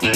В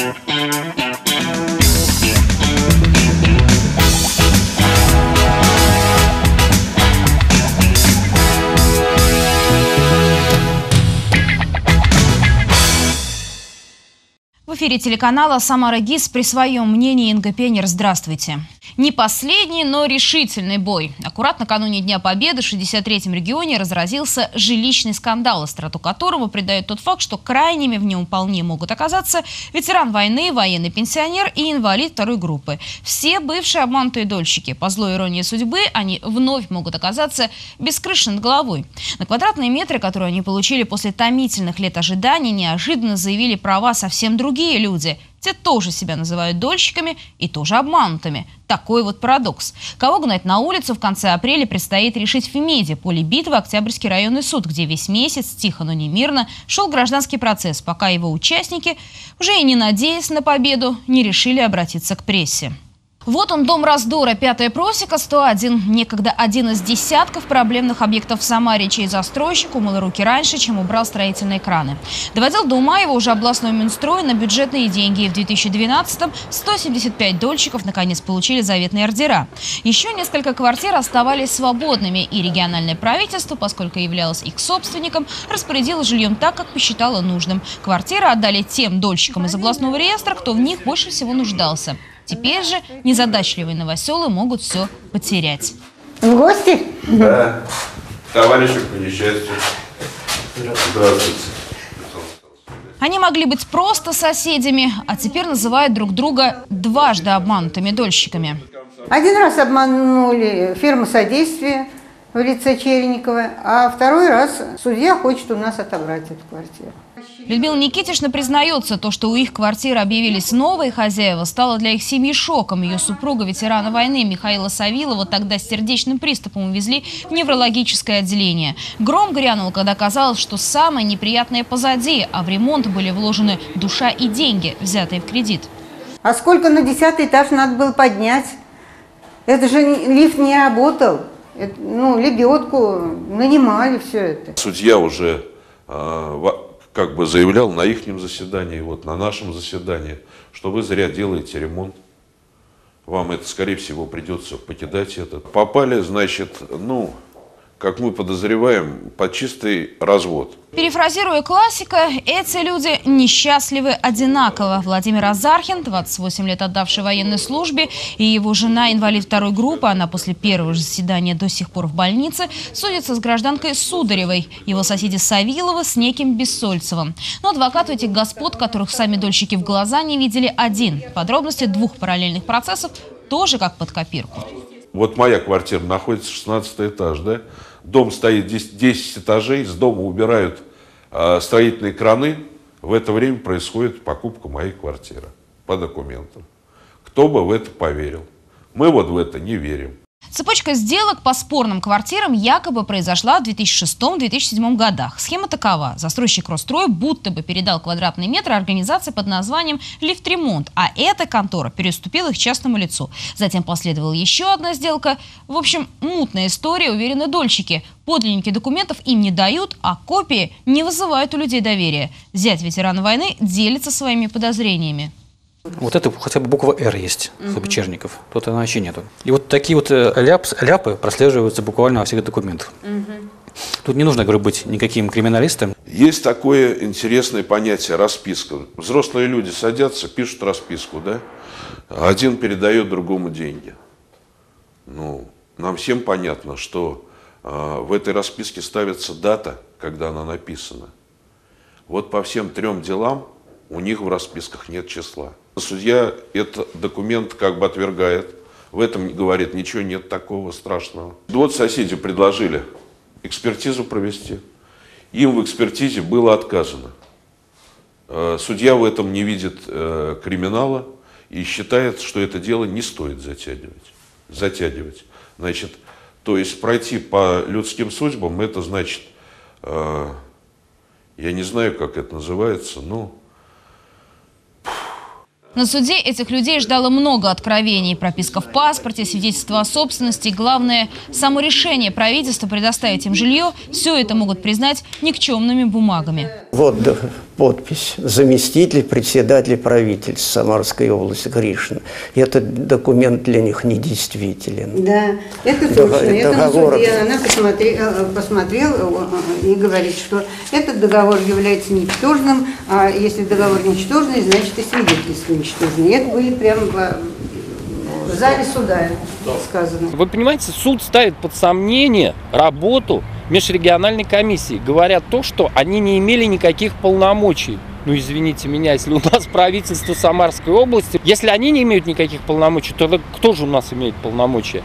эфире телеканала «Самара ГИС» при своем мнении Инга Пенер. Здравствуйте. Не последний, но решительный бой. Аккурат накануне Дня Победы в 63-м регионе разразился жилищный скандал, остроту которого придает тот факт, что крайними в нем вполне могут оказаться ветеран войны, военный пенсионер и инвалид второй группы. Все бывшие обманутые дольщики. По злой иронии судьбы они вновь могут оказаться без крыши над головой. На квадратные метры, которые они получили после томительных лет ожиданий, неожиданно заявили права совсем другие люди – те тоже себя называют дольщиками и тоже обманутыми. Такой вот парадокс. Кого гнать на улицу в конце апреля предстоит решить в Фемеде, поле битвы Октябрьский районный суд, где весь месяц, тихо, но не мирно, шел гражданский процесс, пока его участники, уже и не надеясь на победу, не решили обратиться к прессе. Вот он, дом раздора, пятая просека, 101. Некогда один из десятков проблемных объектов в Самаре, чей застройщик умыл руки раньше, чем убрал строительные краны. Доводил до ума его уже областной Минстрой на бюджетные деньги. И в 2012-м 175 дольщиков наконец получили заветные ордера. Еще несколько квартир оставались свободными, и региональное правительство, поскольку являлось их собственником, распорядилось жильем так, как посчитало нужным. Квартиры отдали тем дольщикам из областного реестра, кто в них больше всего нуждался. Теперь же незадачливые новоселы могут все потерять. В гости? Да. Товарищи по несчастью. Здравствуйте. Они могли быть просто соседями, а теперь называют друг друга дважды обманутыми дольщиками. Один раз обманули фирму содействия в лице Черенникова, а второй раз судья хочет у нас отобрать эту квартиру. Людмила Никитична признается, то, что у их квартиры объявились новые хозяева, стало для их семьи шоком. Ее супруга, ветерана войны Михаила Савилова, тогда с сердечным приступом увезли в неврологическое отделение. Гром грянул, когда казалось, что самое неприятное позади, а в ремонт были вложены душа и деньги, взятые в кредит. А сколько на десятый этаж надо было поднять? Это же лифт не работал. Это, ну, лебедку нанимали все это. Судья уже э, как бы заявлял на их заседании, вот на нашем заседании, что вы зря делаете ремонт. Вам это, скорее всего, придется покидать это. Попали, значит, ну, как мы подозреваем, под чистый развод. Перефразируя классика, эти люди несчастливы одинаково. Владимир Азархин, 28 лет отдавший военной службе, и его жена, инвалид второй группы, она после первого же заседания до сих пор в больнице, судится с гражданкой Сударевой, его соседи Савилова с неким Бессольцевым. Но адвокат этих господ, которых сами дольщики в глаза не видели, один. Подробности двух параллельных процессов тоже как под копирку. Вот моя квартира находится 16 этаж, да? Дом стоит 10, 10 этажей, с дома убирают э, строительные краны. В это время происходит покупка моей квартиры по документам. Кто бы в это поверил? Мы вот в это не верим. Цепочка сделок по спорным квартирам якобы произошла в 2006-2007 годах. Схема такова. Застройщик Рострой будто бы передал квадратные метры организации под названием «Лифтремонт», а эта контора переступила их частному лицу. Затем последовала еще одна сделка. В общем, мутная история, уверены дольщики. Подлинники документов им не дают, а копии не вызывают у людей доверия. Зять ветерана войны делится своими подозрениями. Вот это хотя бы буква «Р» есть, угу. Черников. Тут она вообще нету. И вот такие вот э, ляп, ляпы прослеживаются буквально во всех документах. Угу. Тут не нужно, говорю, быть никаким криминалистом. Есть такое интересное понятие расписка. Взрослые люди садятся, пишут расписку, да? Один передает другому деньги. Ну, нам всем понятно, что э, в этой расписке ставится дата, когда она написана. Вот по всем трем делам у них в расписках нет числа. Судья этот документ как бы отвергает. В этом говорит, ничего нет такого страшного. Вот соседи предложили экспертизу провести. Им в экспертизе было отказано. Э, судья в этом не видит э, криминала и считает, что это дело не стоит затягивать. затягивать. Значит, то есть пройти по людским судьбам, это значит, э, я не знаю, как это называется, но на суде этих людей ждало много откровений. Прописка в паспорте, свидетельство о собственности. Главное, само решение правительства предоставить им жилье. Все это могут признать никчемными бумагами. Вот подпись заместитель председателя правительства Самарской области Гришина. И этот документ для них недействителен. Да, это точно. Это на договор. суде она посмотрела, посмотрела э, и говорит, что этот договор является ничтожным, а если договор ничтожный, значит и свидетельство ничтожное. И это были прямо в в зале суда сказано. Вы понимаете, суд ставит под сомнение работу межрегиональной комиссии, говоря то, что они не имели никаких полномочий. Ну, извините меня, если у нас правительство Самарской области, если они не имеют никаких полномочий, то кто же у нас имеет полномочия?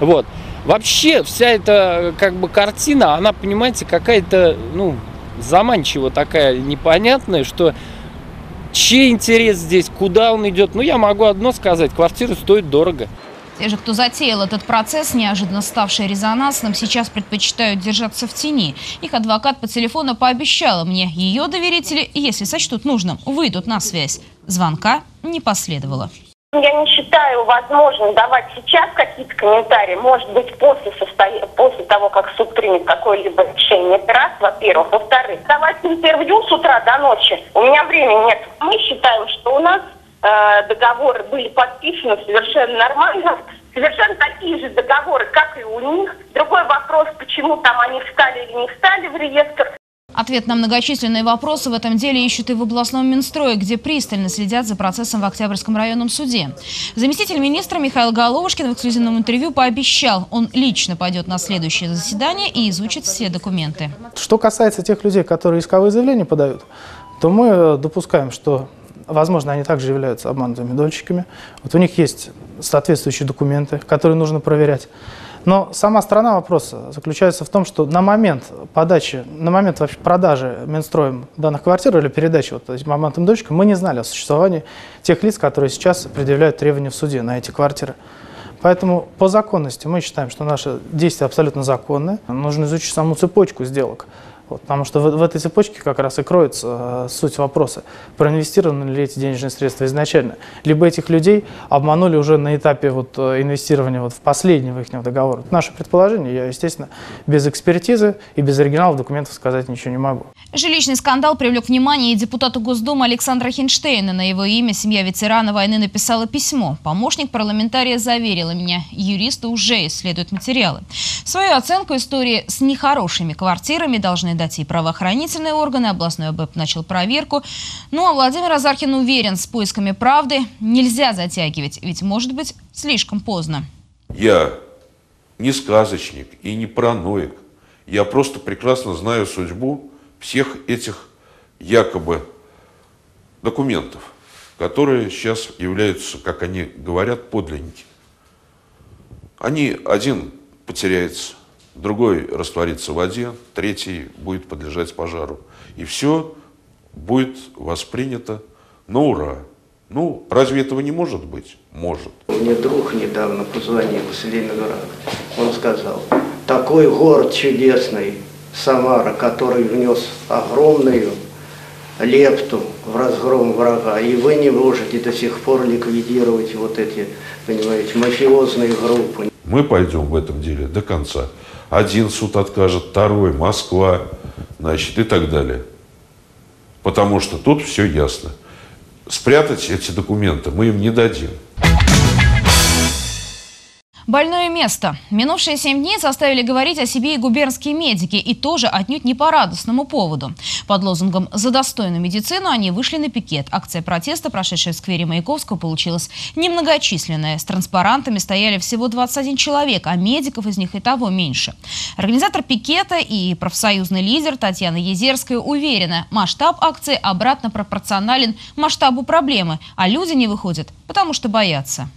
Вот. Вообще, вся эта как бы картина, она, понимаете, какая-то, ну, заманчиво такая непонятная, что чей интерес здесь, куда он идет. Ну, я могу одно сказать, квартира стоит дорого. Те же, кто затеял этот процесс, неожиданно ставший резонансным, сейчас предпочитают держаться в тени. Их адвокат по телефону пообещала мне, ее доверители, если сочтут нужным, выйдут на связь. Звонка не последовало. Я не считаю возможным давать сейчас какие-то комментарии, может быть, после, состоя... после того, как суд примет какое-либо решение. Это раз, во-первых. Во-вторых, давать интервью с утра до ночи у меня времени нет. Мы считаем, что у нас э, договоры были подписаны совершенно нормально, совершенно такие же договоры, как и у них. Другой вопрос, почему там они встали или не встали в реестр. Ответ на многочисленные вопросы в этом деле ищут и в областном Минстрое, где пристально следят за процессом в Октябрьском районном суде. Заместитель министра Михаил Головушкин в эксклюзивном интервью пообещал, он лично пойдет на следующее заседание и изучит все документы. Что касается тех людей, которые исковые заявления подают, то мы допускаем, что, возможно, они также являются обманутыми дольщиками. Вот у них есть соответствующие документы, которые нужно проверять. Но сама сторона вопроса заключается в том, что на момент подачи, на момент вообще продажи Минстроем данных квартир или передачи вот этим обманутым дольщикам, мы не знали о существовании тех лиц, которые сейчас предъявляют требования в суде на эти квартиры. Поэтому по законности мы считаем, что наши действия абсолютно законные. Нужно изучить саму цепочку сделок. Вот, потому что в, в этой цепочке как раз и кроется э, суть вопроса, проинвестированы ли эти денежные средства изначально. Либо этих людей обманули уже на этапе вот, э, инвестирования вот, в последнего их договора. Это наше предположение, я, естественно, без экспертизы и без оригиналов документов сказать ничего не могу. Жилищный скандал привлек внимание и депутата Госдумы Александра Хинштейна. На его имя семья ветерана войны написала письмо. Помощник парламентария заверила меня, юристы уже исследуют материалы. Свою оценку истории с нехорошими квартирами должны дать и правоохранительные органы. Областной ОБЭП начал проверку. Ну а Владимир Азархин уверен, с поисками правды нельзя затягивать, ведь может быть слишком поздно. Я не сказочник и не параноик. Я просто прекрасно знаю судьбу всех этих якобы документов, которые сейчас являются, как они говорят, подлинники. Они один потеряется, другой растворится в воде, третий будет подлежать пожару. И все будет воспринято на ура. Ну, разве этого не может быть? Может. Мне друг недавно позвонил с Ленинграда. Он сказал, такой город чудесный, Самара, который внес огромную лепту в разгром врага, и вы не можете до сих пор ликвидировать вот эти, понимаете, мафиозные группы. Мы пойдем в этом деле до конца. Один суд откажет, второй, Москва, значит, и так далее. Потому что тут все ясно. Спрятать эти документы мы им не дадим. Больное место. Минувшие семь дней заставили говорить о себе и губернские медики, и тоже отнюдь не по радостному поводу. Под лозунгом «За достойную медицину» они вышли на пикет. Акция протеста, прошедшая в сквере Маяковского, получилась немногочисленная. С транспарантами стояли всего 21 человек, а медиков из них и того меньше. Организатор пикета и профсоюзный лидер Татьяна Езерская уверена, масштаб акции обратно пропорционален масштабу проблемы, а люди не выходят, потому что боятся.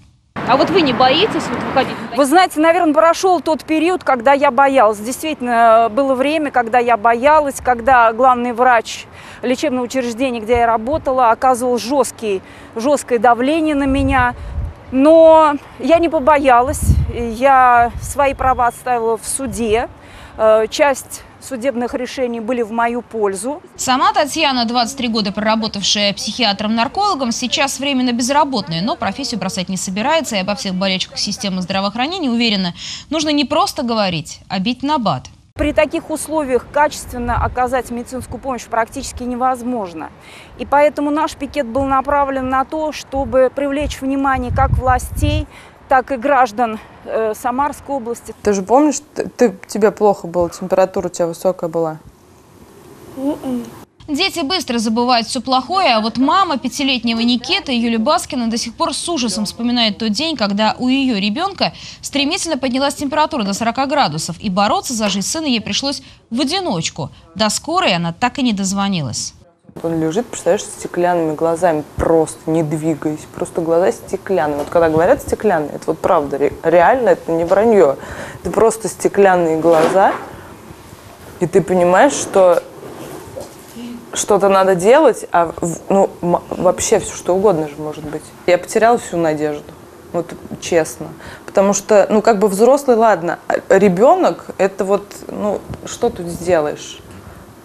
А вот вы не боитесь вот выходить? Вы знаете, наверное, прошел тот период, когда я боялась. Действительно, было время, когда я боялась, когда главный врач лечебного учреждения, где я работала, оказывал жесткий, жесткое давление на меня. Но я не побоялась. Я свои права отставила в суде. Э, Часть судебных решений были в мою пользу. Сама Татьяна, 23 года проработавшая психиатром-наркологом, сейчас временно безработная, но профессию бросать не собирается и обо всех болельщиках системы здравоохранения уверена, нужно не просто говорить, а бить на бат. при таких условиях качественно оказать медицинскую помощь практически невозможно. И поэтому наш пикет был направлен на то, чтобы привлечь внимание как властей, так и граждан э, Самарской области. Ты же помнишь, ты, ты, тебе плохо было, температура у тебя высокая была? Дети быстро забывают все плохое, а вот мама пятилетнего Никиты, Юлия Баскина, до сих пор с ужасом вспоминает тот день, когда у ее ребенка стремительно поднялась температура до 40 градусов, и бороться за жизнь сына ей пришлось в одиночку. До скорой она так и не дозвонилась. Он лежит, представляешь, стеклянными глазами, просто не двигаясь, просто глаза стеклянные. Вот когда говорят стеклянные, это вот правда, реально, это не вранье. Это просто стеклянные глаза, и ты понимаешь, что что-то надо делать, а ну, вообще все что угодно же может быть. Я потеряла всю надежду, вот честно. Потому что, ну, как бы взрослый, ладно, а ребенок, это вот, ну, что тут сделаешь?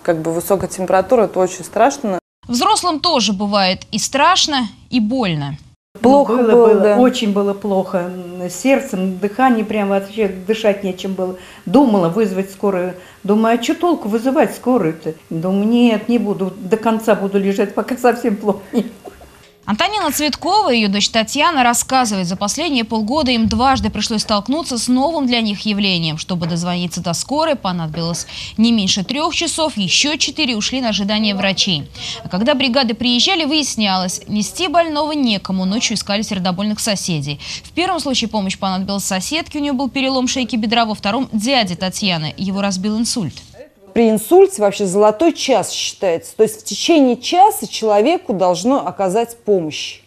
Как бы высокая температура, это очень страшно. Взрослым тоже бывает и страшно, и больно. Плохо было, было, было да. очень было плохо. Сердцем, дыхание прям вообще дышать нечем было. Думала вызвать скорую. Думаю, а что толку вызывать скорую-то? Думаю, нет, не буду, до конца буду лежать, пока совсем плохо не Антонина Цветкова и ее дочь Татьяна рассказывает, за последние полгода им дважды пришлось столкнуться с новым для них явлением. Чтобы дозвониться до скорой, понадобилось не меньше трех часов, еще четыре ушли на ожидание врачей. А когда бригады приезжали, выяснялось, нести больного некому, ночью искали сердобольных соседей. В первом случае помощь понадобилась соседке, у нее был перелом шейки бедра, во втором – дяде Татьяны, его разбил инсульт при инсульте вообще золотой час считается. То есть в течение часа человеку должно оказать помощь.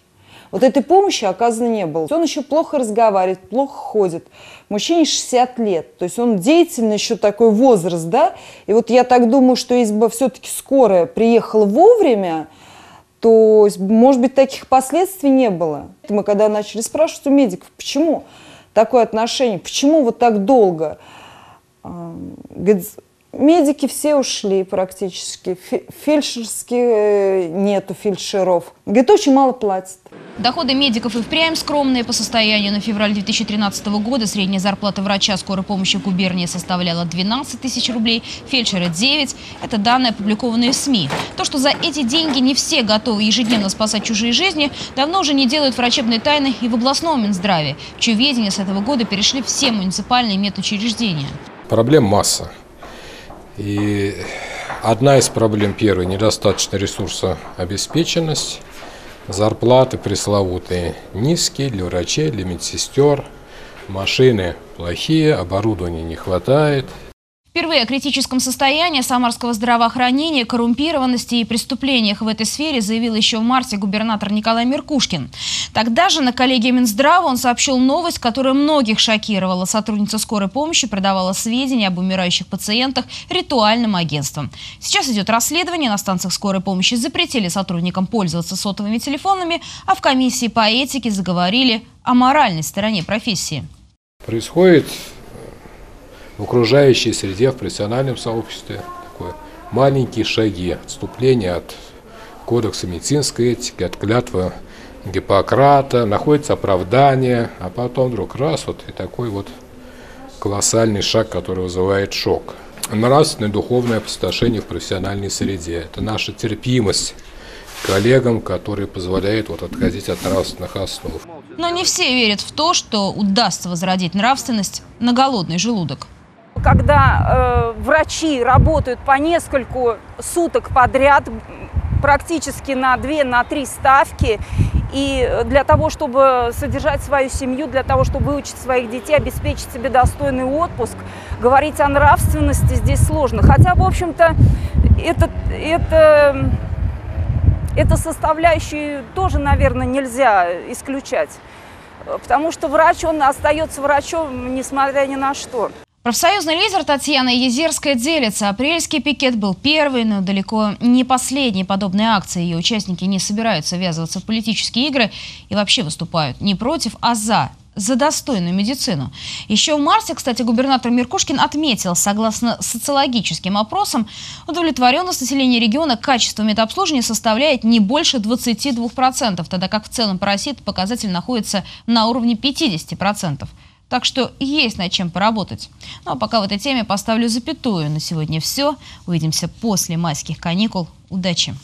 Вот этой помощи оказано не было. Он еще плохо разговаривает, плохо ходит. Мужчине 60 лет, то есть он деятельный еще такой возраст, да. И вот я так думаю, что если бы все-таки скорая приехала вовремя, то, может быть, таких последствий не было. Мы когда начали спрашивать у медиков, почему такое отношение, почему вот так долго, Медики все ушли практически. Фельдшерские э, нету фельдшеров. Говорит, очень мало платят. Доходы медиков и впрямь скромные по состоянию. На февраль 2013 года средняя зарплата врача скорой помощи в губернии составляла 12 тысяч рублей, фельдшера 9. Это данные, опубликованные в СМИ. То, что за эти деньги не все готовы ежедневно спасать чужие жизни, давно уже не делают врачебной тайны и в областном Минздраве, в чье ведение с этого года перешли все муниципальные медучреждения. Проблем масса. И одна из проблем первой – недостаточная ресурсообеспеченность. Зарплаты пресловутые низкие для врачей, для медсестер. Машины плохие, оборудования не хватает – Впервые о критическом состоянии самарского здравоохранения, коррумпированности и преступлениях в этой сфере заявил еще в марте губернатор Николай Меркушкин. Тогда же на коллегии Минздрава он сообщил новость, которая многих шокировала. Сотрудница скорой помощи продавала сведения об умирающих пациентах ритуальным агентствам. Сейчас идет расследование. На станциях скорой помощи запретили сотрудникам пользоваться сотовыми телефонами, а в комиссии по этике заговорили о моральной стороне профессии. Происходит в окружающей среде, в профессиональном сообществе. Такое маленькие шаги отступления от кодекса медицинской этики, от клятвы Гиппократа, находится оправдание, а потом вдруг раз, вот и такой вот колоссальный шаг, который вызывает шок. Нравственное духовное опустошение в профессиональной среде. Это наша терпимость коллегам, которые позволяют вот отходить от нравственных основ. Но не все верят в то, что удастся возродить нравственность на голодный желудок когда э, врачи работают по нескольку суток подряд, практически на две, на три ставки, и для того, чтобы содержать свою семью, для того, чтобы выучить своих детей, обеспечить себе достойный отпуск, говорить о нравственности здесь сложно. Хотя, в общем-то, это, это, это составляющую тоже, наверное, нельзя исключать. Потому что врач, он остается врачом, несмотря ни на что. Профсоюзный лидер Татьяна Езерская делится. Апрельский пикет был первый, но далеко не последний подобной акции. Ее участники не собираются ввязываться в политические игры и вообще выступают не против, а за за достойную медицину. Еще в марте, кстати, губернатор Меркушкин отметил, согласно социологическим опросам, удовлетворенность населения региона качеством медобслуживания составляет не больше 22%, тогда как в целом по России этот показатель находится на уровне 50%. Так что есть над чем поработать. Ну а пока в этой теме поставлю запятую. На сегодня все. Увидимся после майских каникул. Удачи!